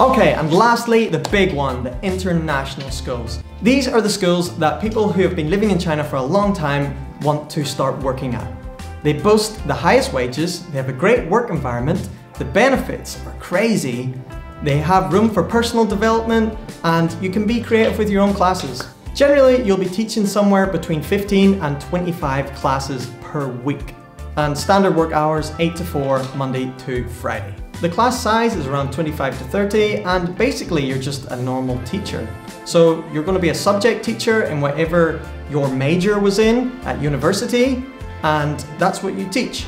Okay, and lastly, the big one, the international schools. These are the schools that people who have been living in China for a long time want to start working at. They boast the highest wages, they have a great work environment, the benefits are crazy, they have room for personal development, and you can be creative with your own classes. Generally, you'll be teaching somewhere between 15 and 25 classes per week. And standard work hours 8 to 4, Monday to Friday. The class size is around 25 to 30, and basically you're just a normal teacher. So you're going to be a subject teacher in whatever your major was in at university, and that's what you teach.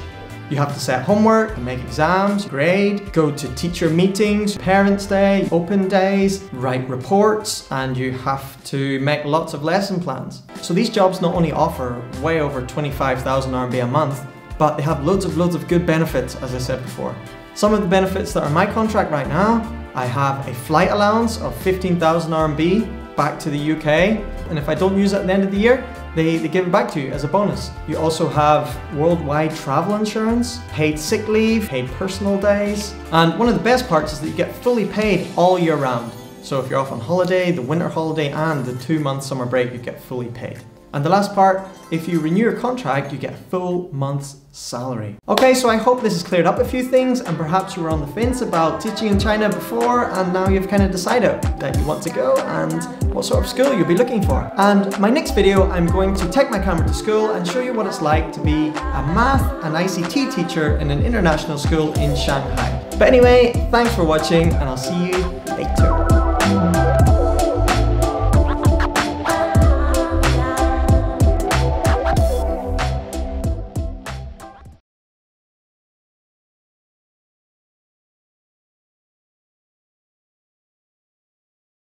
You have to set homework, make exams, grade, go to teacher meetings, parents' day, open days, write reports, and you have to make lots of lesson plans. So these jobs not only offer way over 25,000 RMB a month, but they have loads of loads of good benefits, as I said before. Some of the benefits that are my contract right now, I have a flight allowance of 15,000 RMB back to the UK, and if I don't use it at the end of the year, they, they give it back to you as a bonus. You also have worldwide travel insurance, paid sick leave, paid personal days, and one of the best parts is that you get fully paid all year round. So if you're off on holiday, the winter holiday and the two month summer break, you get fully paid. And the last part, if you renew your contract, you get a full month's salary. Okay, so I hope this has cleared up a few things and perhaps you were on the fence about teaching in China before and now you've kind of decided that you want to go and what sort of school you'll be looking for. And my next video, I'm going to take my camera to school and show you what it's like to be a math and ICT teacher in an international school in Shanghai. But anyway, thanks for watching and I'll see you later.